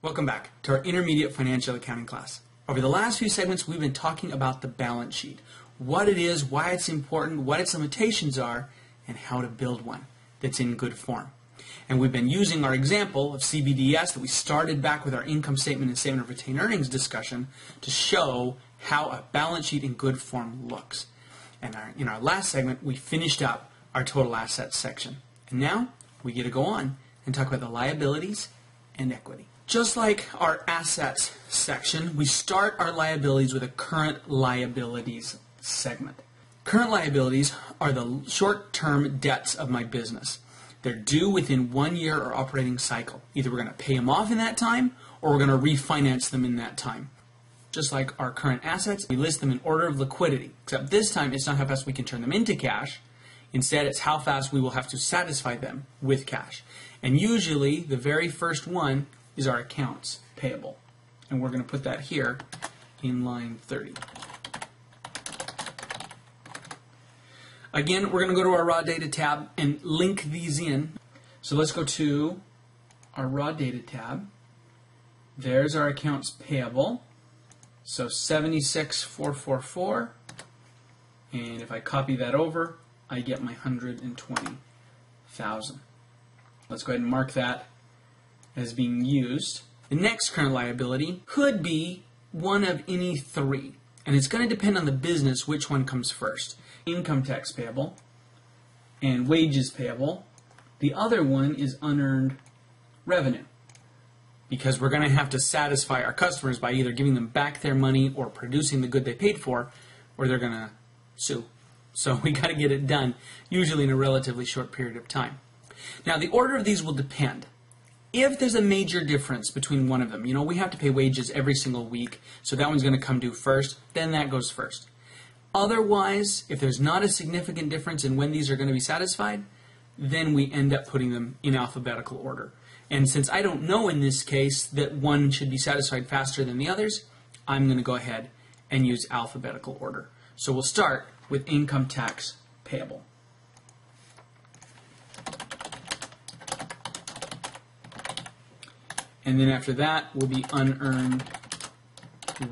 Welcome back to our intermediate financial accounting class. Over the last few segments, we've been talking about the balance sheet, what it is, why it's important, what its limitations are, and how to build one that's in good form. And we've been using our example of CBDS that we started back with our income statement and statement of retained earnings discussion to show how a balance sheet in good form looks. And our, in our last segment, we finished up our total assets section. And now we get to go on and talk about the liabilities and equity. Just like our assets section, we start our liabilities with a current liabilities segment. Current liabilities are the short-term debts of my business. They're due within one year or operating cycle. Either we're going to pay them off in that time or we're going to refinance them in that time. Just like our current assets, we list them in order of liquidity, except this time it's not how fast we can turn them into cash. Instead, it's how fast we will have to satisfy them with cash. And usually, the very first one is our accounts payable. And we're going to put that here in line 30. Again, we're going to go to our raw data tab and link these in. So let's go to our raw data tab. There's our accounts payable. So 76444. And if I copy that over, I get my 120,000. Let's go ahead and mark that as being used. The next current liability could be one of any three. And it's going to depend on the business which one comes first. Income tax payable and wages payable. The other one is unearned revenue because we're going to have to satisfy our customers by either giving them back their money or producing the good they paid for, or they're going to sue. So we got to get it done, usually in a relatively short period of time. Now, the order of these will depend. If there's a major difference between one of them, you know, we have to pay wages every single week, so that one's going to come due first, then that goes first. Otherwise, if there's not a significant difference in when these are going to be satisfied, then we end up putting them in alphabetical order. And since I don't know in this case that one should be satisfied faster than the others, I'm going to go ahead and use alphabetical order. So we'll start with income tax payable. And then after that will be unearned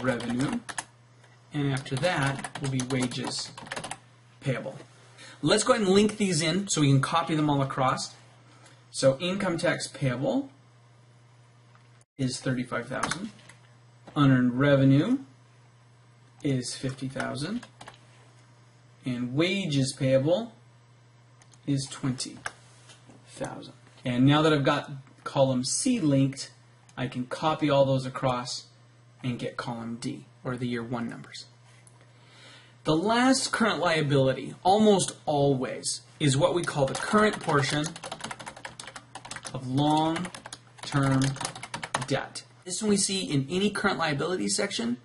revenue. And after that will be wages payable. Let's go ahead and link these in so we can copy them all across. So income tax payable is 35,000. Unearned revenue is 50,000. And wages payable is 20,000. And now that I've got column C linked, I can copy all those across and get column D, or the year one numbers. The last current liability, almost always, is what we call the current portion of long-term debt. This one we see in any current liability section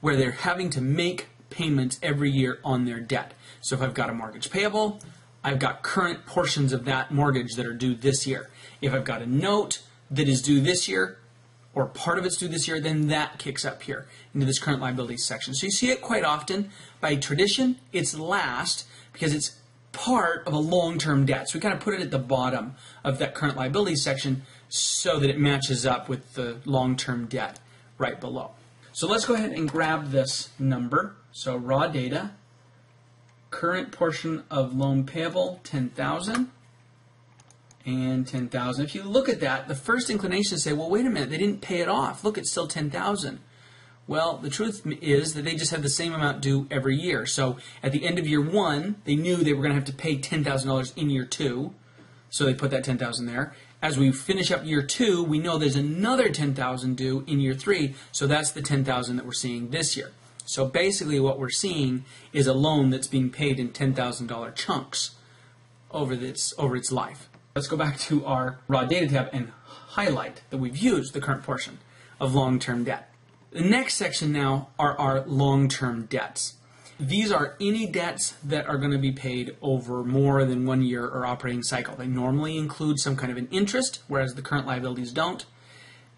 where they're having to make payments every year on their debt. So if I've got a mortgage payable, I've got current portions of that mortgage that are due this year. If I've got a note that is due this year, or part of it's due this year, then that kicks up here into this current liabilities section. So you see it quite often. By tradition, it's last because it's part of a long-term debt. So we kind of put it at the bottom of that current liabilities section so that it matches up with the long-term debt right below. So let's go ahead and grab this number. So raw data, current portion of loan payable, 10,000 and 10,000. If you look at that, the first inclination is to say, well, wait a minute, they didn't pay it off. Look, it's still 10,000. Well, the truth is that they just have the same amount due every year. So at the end of year one, they knew they were going to have to pay $10,000 in year two. So they put that 10,000 there. As we finish up year two, we know there's another 10,000 due in year three. So that's the 10,000 that we're seeing this year. So basically what we're seeing is a loan that's being paid in $10,000 chunks over its, over its life. Let's go back to our raw data tab and highlight that we've used the current portion of long-term debt. The next section now are our long-term debts. These are any debts that are going to be paid over more than one year or operating cycle. They normally include some kind of an interest, whereas the current liabilities don't.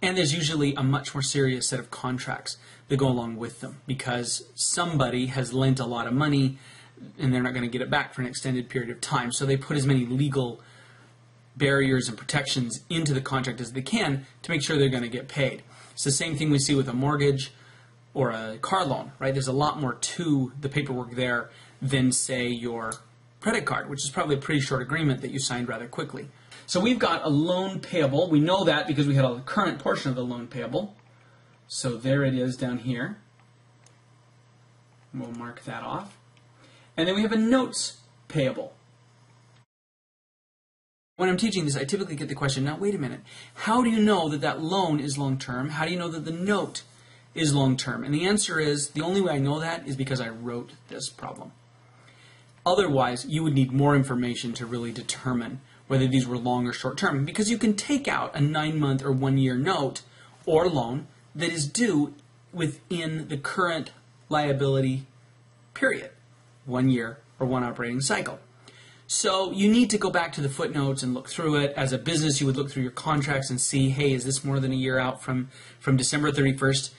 And there's usually a much more serious set of contracts that go along with them because somebody has lent a lot of money and they're not going to get it back for an extended period of time. So they put as many legal barriers and protections into the contract as they can to make sure they're going to get paid. It's the same thing we see with a mortgage or a car loan, right? There's a lot more to the paperwork there than, say, your credit card, which is probably a pretty short agreement that you signed rather quickly. So we've got a loan payable. We know that because we had a current portion of the loan payable. So there it is down here. We'll mark that off. And then we have a notes payable. When I'm teaching this, I typically get the question, now wait a minute, how do you know that that loan is long term? How do you know that the note is long term? And the answer is, the only way I know that is because I wrote this problem. Otherwise, you would need more information to really determine whether these were long or short term, because you can take out a nine month or one year note or loan that is due within the current liability period, one year or one operating cycle. So you need to go back to the footnotes and look through it. As a business, you would look through your contracts and see, hey, is this more than a year out from, from December 31st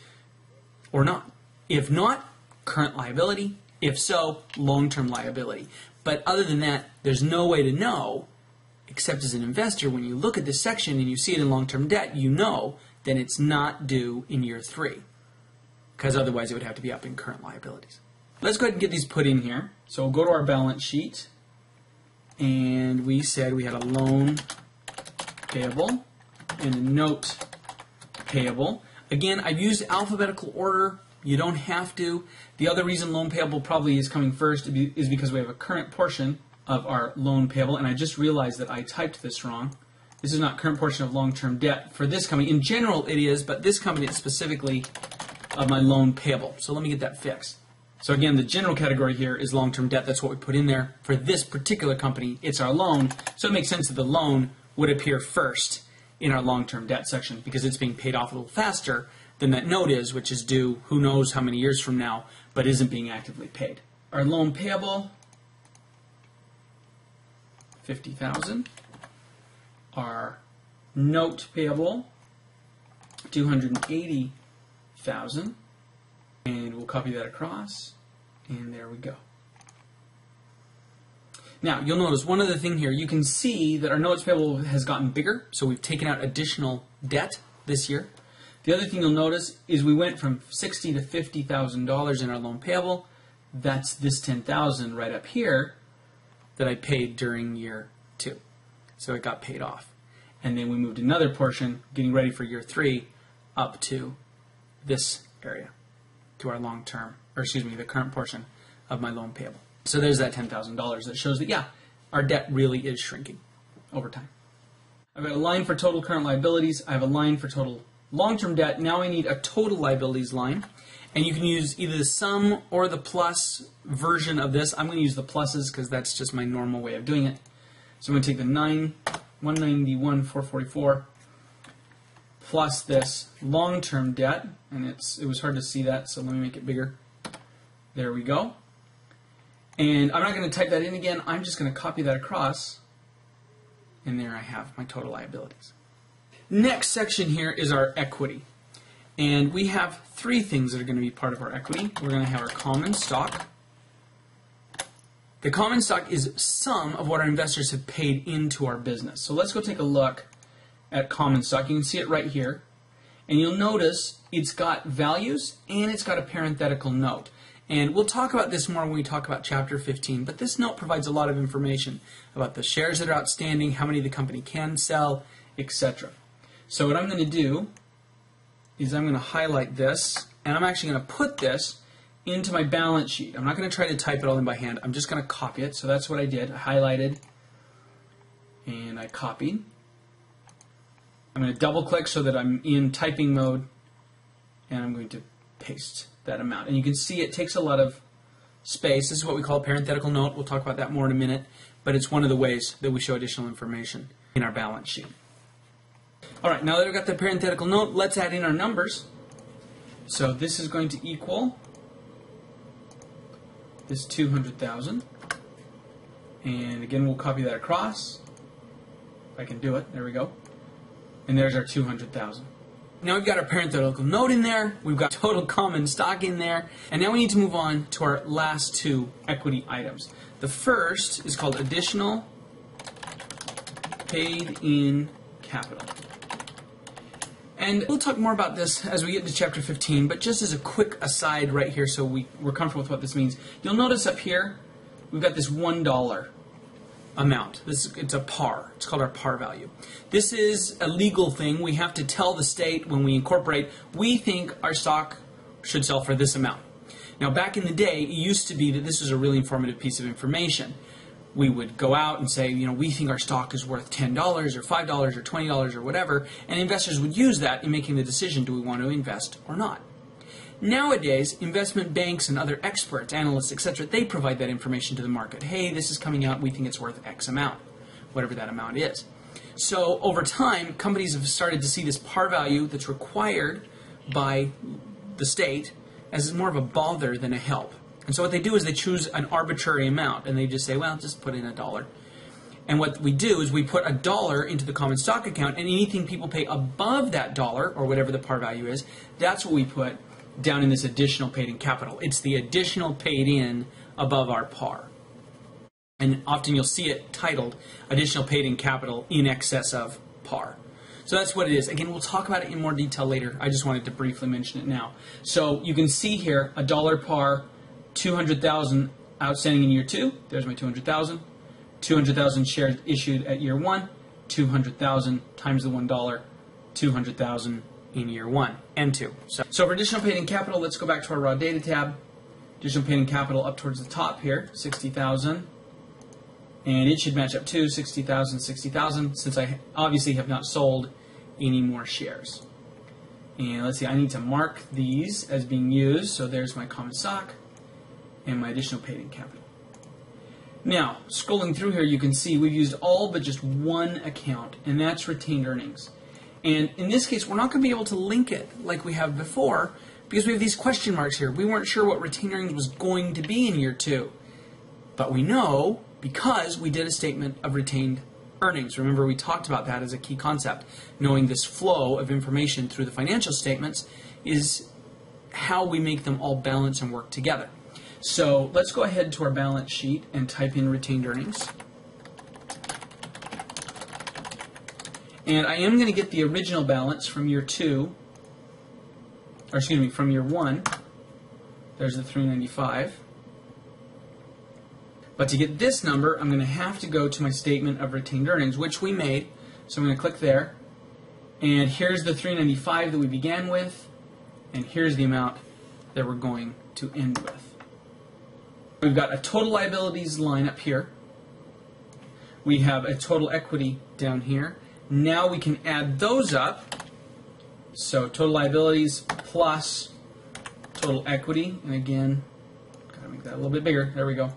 or not? If not, current liability. If so, long-term liability. But other than that, there's no way to know, except as an investor, when you look at this section and you see it in long-term debt, you know then it's not due in year three. Because otherwise it would have to be up in current liabilities. Let's go ahead and get these put in here. So we'll go to our balance sheet and we said we had a loan payable and a note payable. Again, I've used alphabetical order. You don't have to. The other reason loan payable probably is coming first is because we have a current portion of our loan payable, and I just realized that I typed this wrong. This is not current portion of long-term debt for this company. In general, it is, but this company is specifically of my loan payable. So let me get that fixed. So again, the general category here is long-term debt. That's what we put in there. For this particular company, it's our loan. So it makes sense that the loan would appear first in our long-term debt section because it's being paid off a little faster than that note is, which is due who knows how many years from now, but isn't being actively paid. Our loan payable, 50,000. Our note payable, 280,000 and we'll copy that across and there we go. Now you'll notice one other thing here. You can see that our notes payable has gotten bigger, so we've taken out additional debt this year. The other thing you'll notice is we went from sixty to fifty thousand dollars in our loan payable. That's this ten thousand right up here that I paid during year two, so it got paid off. And then we moved another portion, getting ready for year three, up to this area to our long term, or excuse me, the current portion of my loan payable. So there's that $10,000 that shows that, yeah, our debt really is shrinking over time. I've got a line for total current liabilities. I have a line for total long term debt. Now I need a total liabilities line. And you can use either the sum or the plus version of this. I'm going to use the pluses because that's just my normal way of doing it. So I'm going to take the 9, 191, 444 plus this long-term debt, and it's it was hard to see that, so let me make it bigger. There we go. And I'm not going to type that in again. I'm just going to copy that across, and there I have my total liabilities. Next section here is our equity. And we have three things that are going to be part of our equity. We're going to have our common stock. The common stock is some of what our investors have paid into our business. So let's go take a look at common stock. You can see it right here. And you'll notice it's got values and it's got a parenthetical note. And we'll talk about this more when we talk about chapter 15, but this note provides a lot of information about the shares that are outstanding, how many the company can sell, etc. So what I'm going to do is I'm going to highlight this, and I'm actually going to put this into my balance sheet. I'm not going to try to type it all in by hand. I'm just going to copy it. So that's what I did. I highlighted and I copied. I'm going to double click so that I'm in typing mode and I'm going to paste that amount. And you can see it takes a lot of space. This is what we call a parenthetical note. We'll talk about that more in a minute, but it's one of the ways that we show additional information in our balance sheet. All right, now that we've got the parenthetical note, let's add in our numbers. So this is going to equal this 200,000. And again, we'll copy that across. I can do it, there we go. And there's our 200,000. Now we've got our parenthetical note in there, we've got total common stock in there, and now we need to move on to our last two equity items. The first is called additional paid in capital. And we'll talk more about this as we get into chapter 15, but just as a quick aside right here so we, we're comfortable with what this means, you'll notice up here we've got this $1 amount. This It's a par. It's called our par value. This is a legal thing. We have to tell the state when we incorporate, we think our stock should sell for this amount. Now, back in the day, it used to be that this was a really informative piece of information we would go out and say, you know, we think our stock is worth $10 or $5 or $20 or whatever, and investors would use that in making the decision do we want to invest or not. Nowadays, investment banks and other experts, analysts, etc., they provide that information to the market. Hey, this is coming out, we think it's worth X amount, whatever that amount is. So over time, companies have started to see this par value that's required by the state as more of a bother than a help. And so what they do is they choose an arbitrary amount and they just say, well, just put in a dollar. And what we do is we put a dollar into the common stock account, and anything people pay above that dollar, or whatever the par value is, that's what we put down in this additional paid in capital. It's the additional paid in above our par. And often you'll see it titled additional paid in capital in excess of par. So that's what it is. Again, we'll talk about it in more detail later. I just wanted to briefly mention it now. So you can see here a dollar par 200,000 outstanding in year two. There's my 200,000. 200,000 shares issued at year one. 200,000 times the $1, 200,000 in year one and two. So, so for additional paid in capital, let's go back to our raw data tab. Additional paid in capital up towards the top here, 60,000. And it should match up to 60,000, 60,000, since I obviously have not sold any more shares. And let's see, I need to mark these as being used. So there's my common stock and my additional paid in capital. Now, scrolling through here, you can see we've used all but just one account, and that's retained earnings. And in this case, we're not going to be able to link it like we have before because we have these question marks here. We weren't sure what retained earnings was going to be in year two. But we know because we did a statement of retained earnings. Remember, we talked about that as a key concept. Knowing this flow of information through the financial statements is how we make them all balance and work together. So let's go ahead to our balance sheet and type in retained earnings. And I am going to get the original balance from year two, or excuse me, from year one. There's the 395. But to get this number, I'm going to have to go to my statement of retained earnings, which we made. So I'm going to click there. And here's the 395 that we began with, and here's the amount that we're going to end with. We've got a total liabilities line up here. We have a total equity down here. Now we can add those up. So total liabilities plus total equity. And again, gotta make that a little bit bigger. There we go.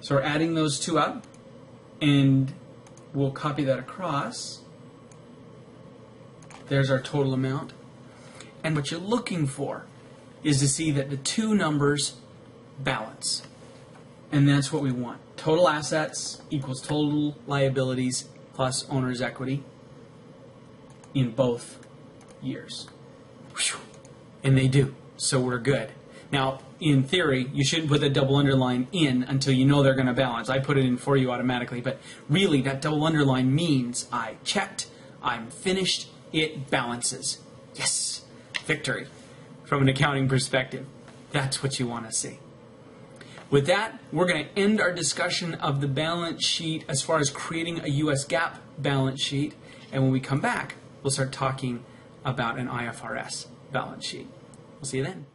So we're adding those two up. And we'll copy that across. There's our total amount. And what you're looking for is to see that the two numbers balance. And that's what we want. Total assets equals total liabilities plus owner's equity in both years. And they do. So we're good. Now, in theory, you shouldn't put the double underline in until you know they're going to balance. I put it in for you automatically, but really that double underline means I checked, I'm finished, it balances. Yes, victory from an accounting perspective. That's what you want to see. With that, we're going to end our discussion of the balance sheet as far as creating a US GAAP balance sheet. And when we come back, we'll start talking about an IFRS balance sheet. We'll see you then.